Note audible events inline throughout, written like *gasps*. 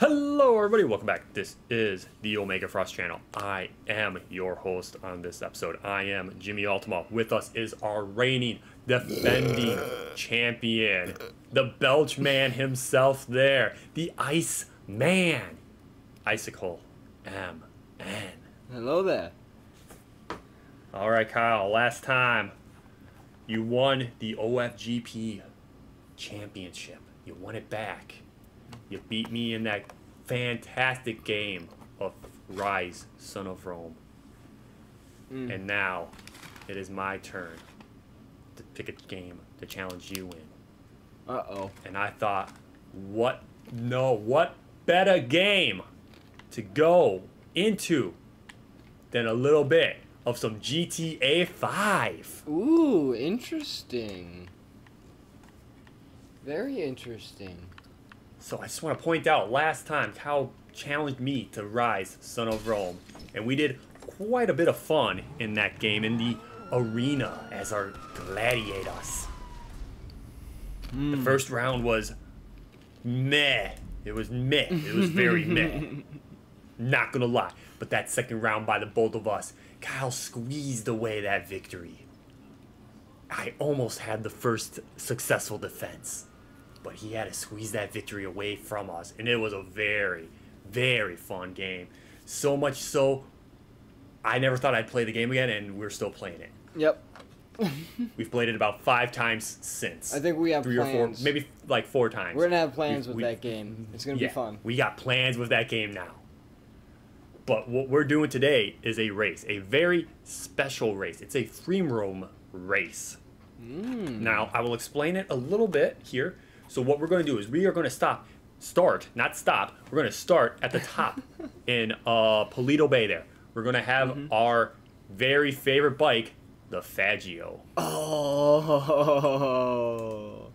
Hello, everybody. Welcome back. This is the Omega Frost channel. I am your host on this episode. I am Jimmy Ultima. With us is our reigning, defending champion, the Belch man himself there, the Ice Man, Icicle M N. Hello there. All right, Kyle. Last time you won the OFGP championship. You won it back. You beat me in that fantastic game of Ryse, Son of Rome. Mm. And now it is my turn to pick a game to challenge you in. Uh oh. And I thought, what? No, what better game to go into than a little bit of some GTA 5? Ooh, interesting. Very interesting. So I just want to point out last time Kyle challenged me to Ryse, Son of Rome, and we did quite a bit of fun in that game in the arena as our gladiators. The hmm. first round was meh. It was meh. It was very meh. *laughs* Not gonna lie. But that second round by the both of us, Kyle squeezed away that victory. I almost had the first successful defense but he had to squeeze that victory away from us. And it was a very, very fun game. So much so, I never thought I'd play the game again, and we're still playing it. Yep. *laughs* We've played it about five times since. I think we have three plans. or four, maybe like four times. We're gonna have plans We- with we- that game. It's gonna yeah, be fun. We got plans with that game now. But what we're doing today is a race, a very special race. It's a free roam race. Mm. Now, I will explain it a little bit here. So what we're going to do is we are going to stop, start, not stop. We're going to start at the top *laughs* in uh, Paleto Bay there. We're going to have Mm-hmm. our very favorite bike, the Faggio. Oh.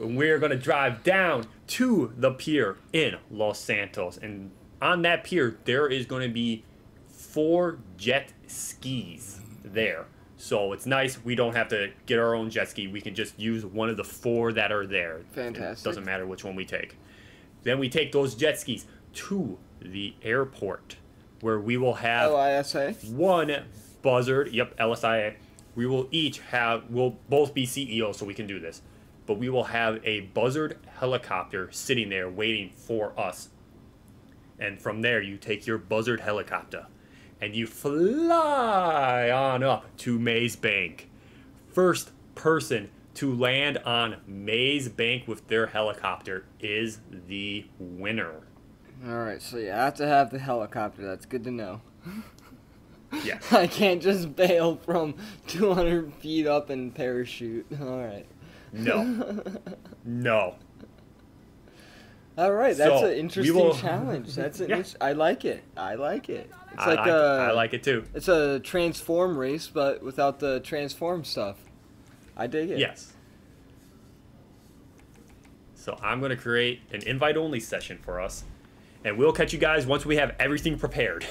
And we're going to drive down to the pier in Los Santos. And on that pier, there is going to be four jet skis there. So it's nice. We don't have to get our own jet ski. We can just use one of the four that are there. Fantastic. It doesn't matter which one we take. Then we take those jet skis to the airport where we will have LISA. one buzzard. Yep, LSIA. We will each have. We'll both be CEOs, so we can do this. But we will have a buzzard helicopter sitting there waiting for us. And from there, you take your buzzard helicopter, and you fly on up to Maze Bank. First person to land on Maze Bank with their helicopter is the winner. All right, so you have to have the helicopter. That's good to know. *laughs* yeah. I can't just bail from 200 feet up and parachute. *laughs* All right. No. *laughs* No. All right, that's So, an interesting will- challenge. *laughs* That's an Yeah. int- I like it. I like it. It's I like like, a I like it too. it's a transform race, but without the transform stuff. I dig it. Yes. So I'm going to create an invite only session for us, and we'll catch you guys once we have everything prepared.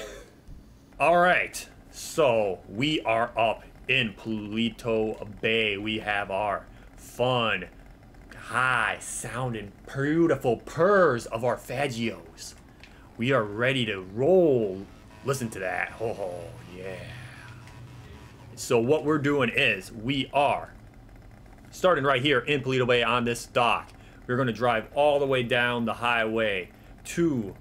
*laughs* All right. So we are up in Paleto Bay. We have our fun, high sounding, beautiful purrs of our Faggios. We are ready to roll. Listen to that. Oh, yeah. So what we're doing is we are starting right here in Paleto Bay on this dock. We're going to drive all the way down the highway to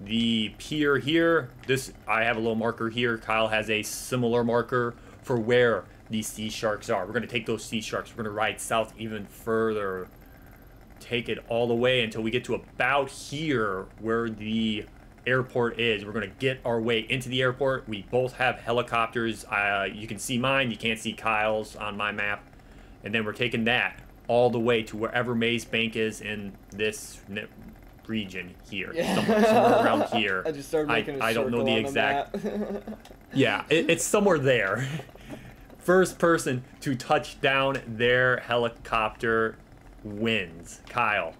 the pier here. This I have a little marker here. Kyle has a similar marker for where these sea sharks are. We're going to take those sea sharks. We're going to ride south even further. Take it all the way until we get to about here where the airport is. We're going to get our way into the airport. We both have helicopters. Uh, you can see mine. You can't see Kyle's on my map. And then we're taking that all the way to wherever Maze Bank is in this region here. Somewhere, somewhere around *laughs* here. I just started I- making a I don't know the exact- *laughs* Yeah, it, it's somewhere there. *laughs* First person to touch down their helicopter wins. Kyle.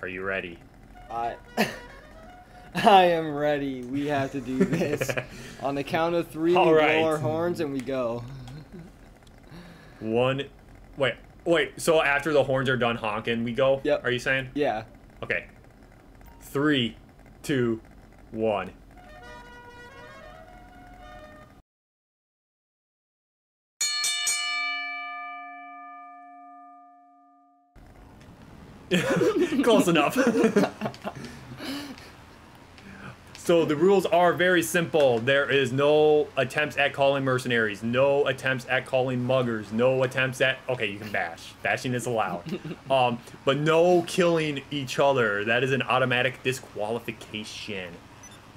Are you ready? I *laughs* I am ready. We have to do this. *laughs* On the count of three, All we right. blow our horns and we go. *laughs* One. Wait. Wait, so after the horns are done honking, we go? Yep. Are you saying? Yeah. Okay. Three, two, one. *laughs* Close enough. *laughs* so the rules are very simple. There is no attempts at calling mercenaries, no attempts at calling muggers, no attempts at okay, you can bash. Bashing is allowed. *laughs* um, but no killing each other. That is an automatic disqualification.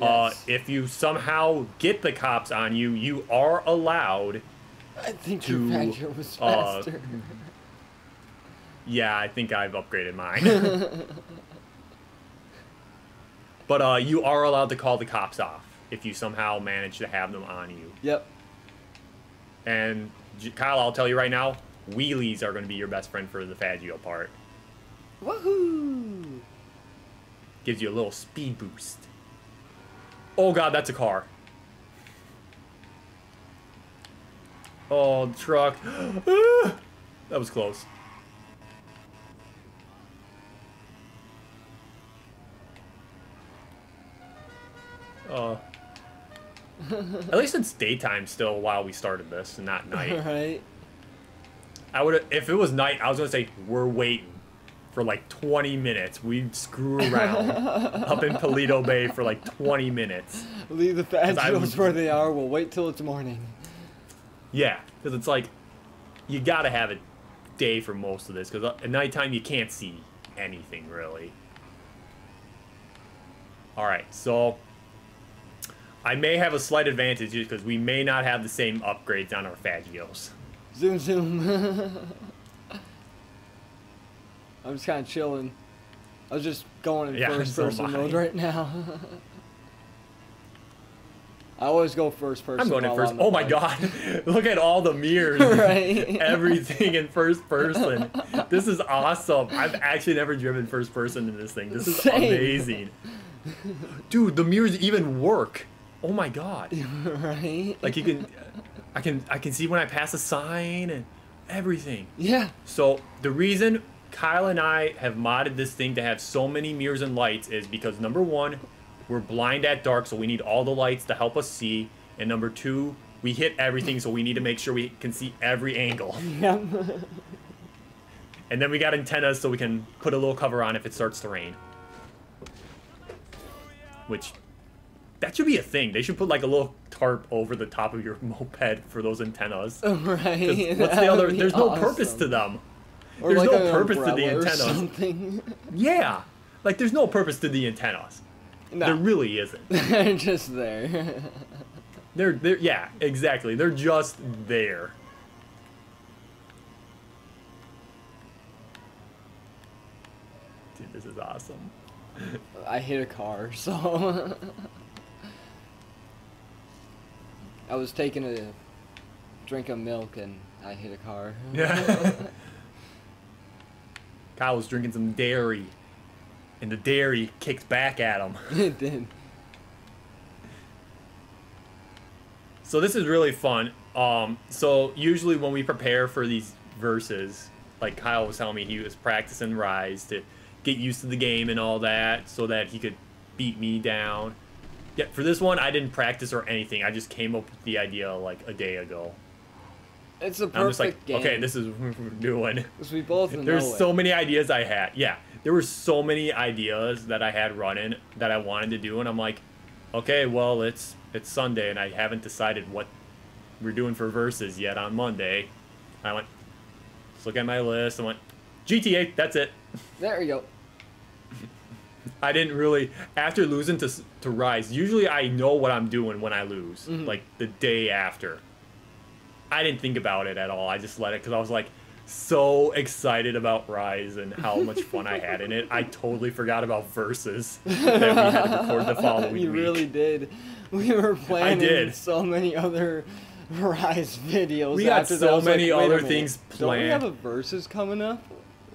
Uh, Yes. if you somehow get the cops on you, you are allowed I think To, your was uh, faster. Yeah, I think I've upgraded mine. *laughs* *laughs* but uh, you are allowed to call the cops off if you somehow manage to have them on you. yep. And Kyle, I'll tell you right now, wheelies are going to be your best friend for the Faggio part. Woohoo! Gives you a little speed boost. Oh god, that's a car. Oh, the truck. *gasps* Ah! that was close. *laughs* at least it's daytime still while we started this and not night. *laughs* right? I would if it was night, I was gonna say we're waiting for like 20 minutes. We'd screw *laughs* around up in Toledo Bay for like 20 minutes. Leave the was- where they are. We'll wait till it's morning. Yeah, because it's like you gotta have a day for most of this. Because uh, at nighttime you can't see anything really. All right, so I may have a slight advantage just because we may not have the same upgrades on our Faggios. Zoom, zoom. *laughs* I'm just kind of chilling. I was just going in Yeah, first *laughs* so person mode right now. *laughs* I always go first person. I'm going in first. Oh my god! Look at all the mirrors. Right. Everything in first person. This is awesome. I've actually never driven first person in this thing. This is Same. amazing. Dude, the mirrors even work. Oh my god. *laughs* right? Like you can I can I can see when I pass a sign and everything. yeah. So the reason Kyle and I have modded this thing to have so many mirrors and lights is because number one, we're blind at dark, so we need all the lights to help us see. And number two, we hit everything, so we need to make sure we can see every angle. *laughs* *laughs* Yep. And then we got antennas, so we can put a little cover on if it starts to rain. Which, that should be a thing. They should put like a little tarp over the top of your *laughs* moped for those antennas. *laughs* right. *laughs* What's the other? There's no purpose to them. Or there's like no purpose to the antennas. Something. Yeah, like there's no purpose to the antennas. no. There really isn't. They're just there. They're they're yeah, exactly. They're just there. Dude, this is awesome. I hit a car, so I was taking a drink of milk and I hit a car. Yeah. *laughs* Kyle was drinking some dairy, and the dairy kicked back at him. *laughs* it did. So this is really fun. Um, so usually when we prepare for these verses, like Kyle was telling me, he was practicing Ryse to get used to the game and all that, so that he could beat me down. Yeah, for this one, I didn't practice or anything. I just came up with the idea like a day ago. It's a And I'm just like, perfect game. okay, this is what we're doing. 'Cause we both know There's it. so many ideas I had. Yeah, there were so many ideas that I had running that I wanted to do, and I'm like, okay, well, it's it's Sunday, and I haven't decided what we're doing for verses yet on Monday. I went, let's look at my list. I went, GTA, that's it. There you go. I didn't really after losing to to Ryse. Usually, I know what I'm doing when I lose, Mhm. like the day after. I didn't think about it at all. I just let it because I was like so excited about Ryse and how much *laughs* fun I had in it. I totally forgot about verses *laughs* that we had to record the following you week. really did. We were planning did. so many other Ryse videos. We got so was like, many other minute, things Don't we have planned." a versus coming up?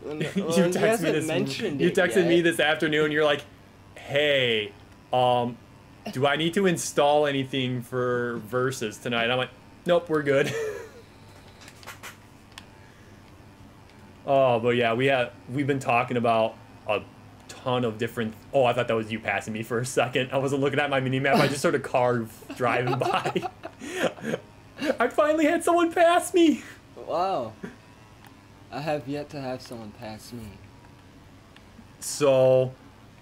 And, *laughs* you texted me this. You texted me this afternoon. You're like, "Hey, um, do I need to install anything for verses tonight?" I'm like, "Nope, we're good." *laughs* Oh, but yeah, we have we've been talking about a ton of different. Oh, I thought that was you passing me for a second. I wasn't looking at my mini map. I just heard a car *laughs* driving by. I finally had someone pass me. Wow. I have yet to have someone pass me. So,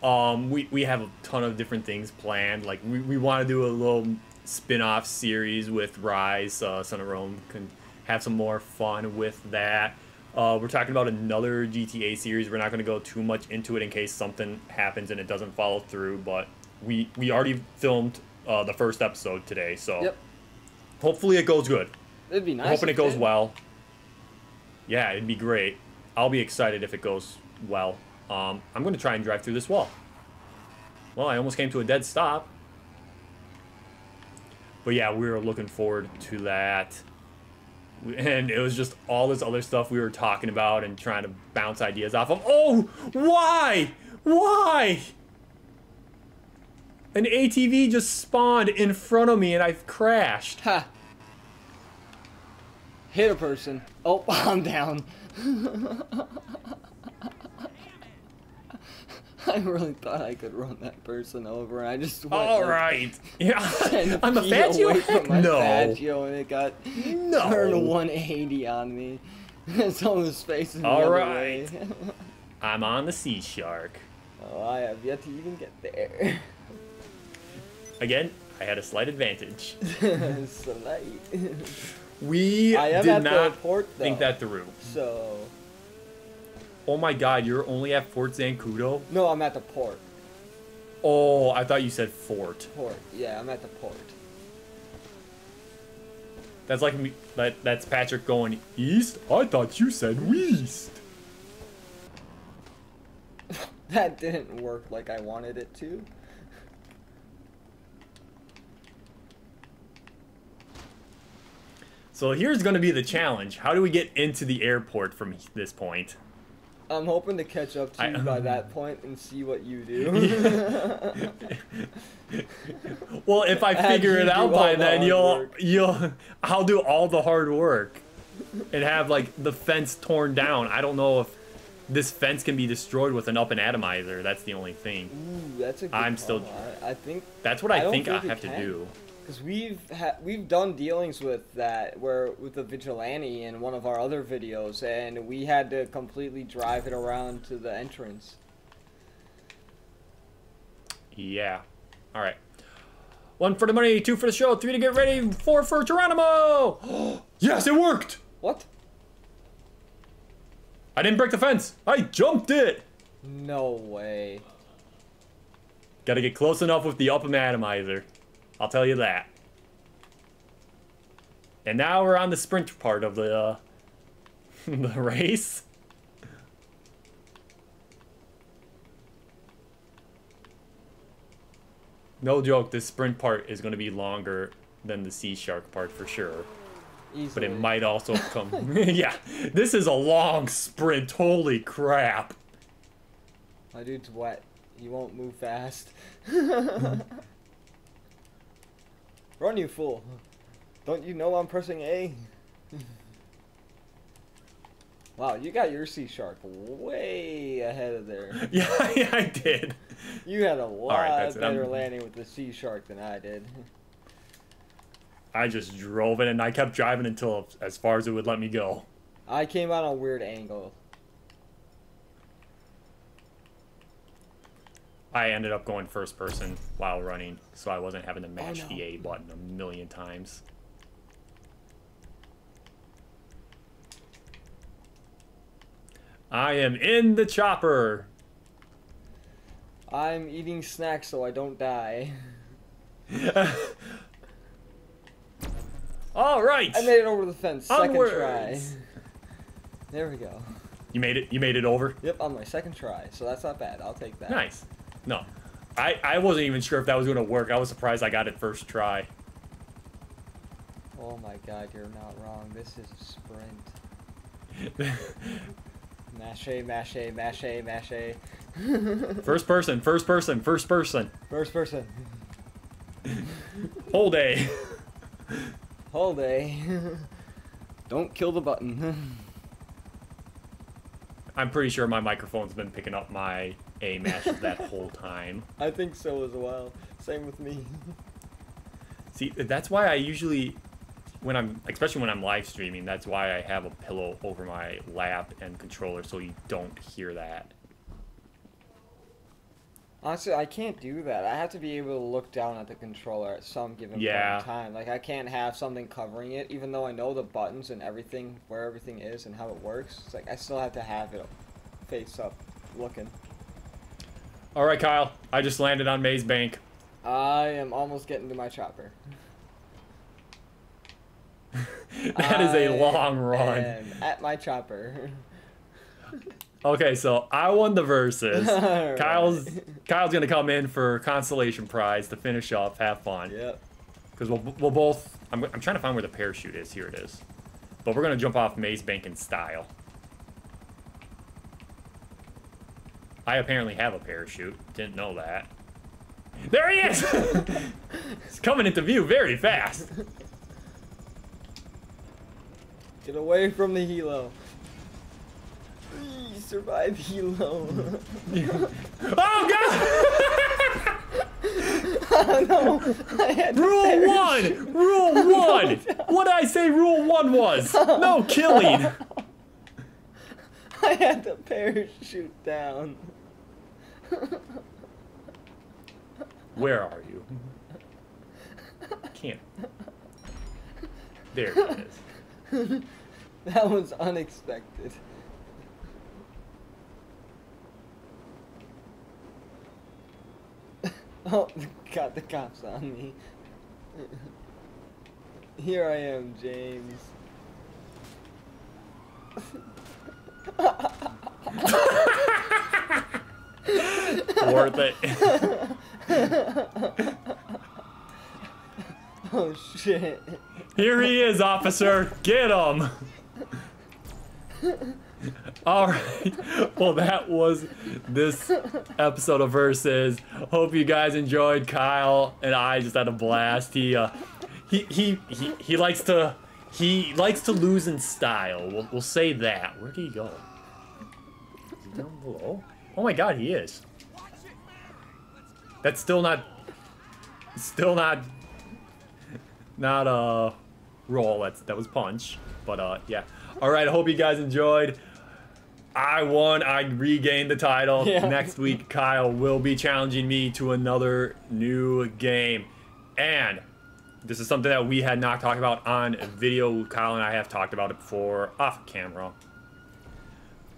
um, we we have a ton of different things planned. Like we, we want to do a little spin-off series with Ryse. Uh, Son of Rome can have some more fun with that. Uh, we're talking about another GTA series. We're not going to go too much into it in case something happens and it doesn't follow through. But we we already filmed uh, the first episode today, so Yep. hopefully it goes good. It'd be nice. I'm hoping it goes did. well. Yeah, it'd be great. I'll be excited if it goes well. Um, I'm going to try and drive through this wall. Well, I almost came to a dead stop. But yeah, we were looking forward to that. *laughs* And it was just all this other stuff we were talking about and trying to bounce ideas off of. Oh, why? Why? An ATV just spawned in front of me and I've crashed. Ha. Hit a person. Oh, *laughs* I'm down. *laughs* I really thought I could run that person over. And I just went All like, right. Yeah. *laughs* I'm a feet Fangio? away from my no. Fangio, and it got No. turned 180 on me. Someone's face is the All other right. way. I'm on the Sea Shark. oh, I have yet to even get there. Again, I had a slight advantage. Slight. We did not port, think that through. So, Oh my god, you're only at Fort Zancudo? no, I'm at the port. Oh, I thought you said fort. Port. Yeah, I'm at the port. That's like me. That, that's Patrick going east? I thought you said west. *laughs* That didn't work like I wanted it to. So here's going to be the challenge. How do we get into the airport from this point? I'm hoping to catch up to I- you by *laughs* that point and see what you do. *laughs* Well, if I *laughs* figure it out by the then, you'll work. you'll I'll do all the hard work and have like the fence torn down. I don't know if this fence can be destroyed with an Up-n-Atomizer. That's the only thing. Ooh, that's a good I'm still- I, I think That's what I I, think I think it have to do. Because we've ha- we've done dealings with that where with the vigilante in one of our other videos, and we had to completely drive it around to the entrance. Yeah. All right. One for the money, two for the show, three to get ready, four for Geronimo. *gasps* yes, it worked. What? I didn't break the fence. I jumped it. No way. Got to get close enough with the up atomizer. I'll tell you that. And now we're on the sprint part of the uh, *laughs* the race. No joke, this sprint part is going to be longer than the sea shark part for sure. Easily. But it might also *laughs* come. *laughs* yeah, this is a long sprint. Holy crap. My dude's wet. He won't move fast. Run, you fool. Don't you know I'm pressing A? wow, you got your sea shark way ahead of there. *laughs* Yeah, *laughs* yeah, I did. You had a lot right, better I'm- landing with the sea shark than I did. I just drove it and I kept driving until as far as it would let me go. I came out on a weird angle. I ended up going first person while running, so I wasn't having to oh, mash no. the A button a million times. I am in the chopper. I'm eating snacks so I don't die. *laughs* All right. I made it over the fence, second try. There we go. You made it. You made it over. Yep, on my second try, so that's not bad. I'll take that. Nice. No, I I wasn't even sure if that was going to work. I was surprised I got it first try. Oh my god, you're not wrong. This is a sprint. *laughs* Mache, mache, mache, mache. *laughs* first person. First person. First person. First person. *laughs* Whole day. Whole day. Don't kill the button. I'm pretty sure my microphone's been picking up my A match *laughs* that whole time. I think so as well. Same with me. See, that's why I usually, when I'm, especially when I'm live streaming, that's why I have a pillow over my lap and controller so you don't hear that. Honestly, I can't do that. I have to be able to look down at the controller at some given Yeah. point in time. Like I can't have something covering it, even though I know the buttons and everything, where everything is and how it works. It's like I still have to have it face up, looking. All right, Kyle, I just landed on Maze Bank. I am almost getting to my chopper. *laughs* That is a I long run. at my chopper. Okay, so I won the versus. *laughs* Alright. Kyle's Kyle's gonna come in for consolation prize to finish off. Have fun. Yep. Because we'll, we'll both. I'm, I'm trying to find where the parachute is. Here it is. But we're gonna jump off Maze Bank in style. I apparently have a parachute. Didn't know that. There he is! *laughs* He's coming into view very fast. Get away from the helo. Please survive helo. *laughs* *laughs* Oh god! no, I had to Rule one! Rule one! What did I say rule one was? No killing! I had to parachute down. Where are you? Can't. There it is. That was unexpected. *laughs* oh, got the cops on me. *laughs* Here I am, James. Worth it. *laughs* Oh shit. Here he is, officer. Get him. All right. Well, that was this episode of Versus. Hope you guys enjoyed. Kyle and I just had a blast. He, uh, he, he, he, he likes to, he likes to lose in style. We'll, we'll say that. Where did he go? Is he down below? Oh my God, he is. That's still not, still not not uh roll. That's that was punch but uh yeah. All right i hope you guys enjoyed. I won. I regained the title. Yeah. next week kyle will be challenging me to another new game. And this is something that we had not talked about on video. Kyle and i have talked about it before off camera.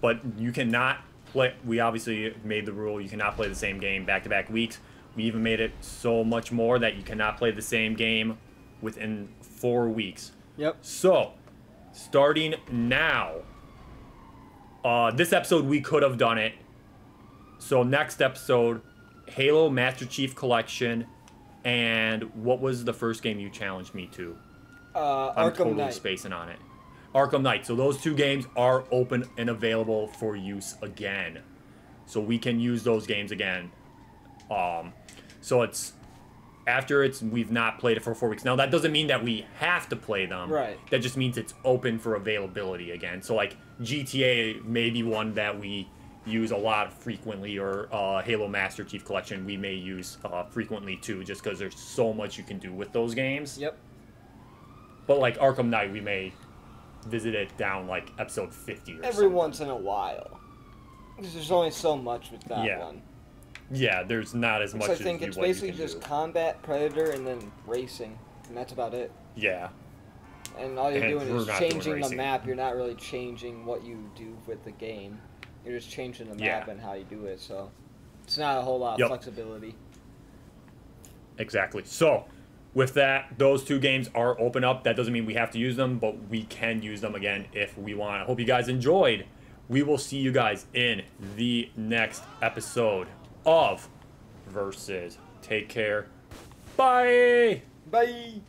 But you cannot play we obviously made the rule you cannot play the same game back to back weeks we even made it so much more that you cannot play the same game within four weeks Yep. so starting now uh this episode we could have done it so next episode halo master chief collection and what was the first game you challenged me to Uh, I'm Arkham totally Knight. spacing on it. Arkham Knight. So those two games are open and available for use again. So we can use those games again. Um, so it's after it's we've not played it for four weeks. Now that doesn't mean that we have to play them. Right. That just means it's open for availability again. So like GTA may be one that we use a lot frequently, or uh, Halo Master Chief Collection we may use uh, frequently too, just because there's so much you can do with those games. Yep. But like Arkham Knight, we may visit it down like episode 50 or Every something. once in a while. Because there's only so much with that Yeah. one. Yeah, there's not as much I think as it's basically just do. combat, predator, and then racing. And that's about it. Yeah. And all you're And doing is not doing changing the map. You're not really changing what you do with the game. You're just changing the map Yeah. and how you do it. So it's not a whole lot of Yep. flexibility. Exactly. So, with that, those two games are open up. That doesn't mean we have to use them, but we can use them again if we want. I hope you guys enjoyed. We will see you guys in the next episode of Versus. Take care. Bye. Bye.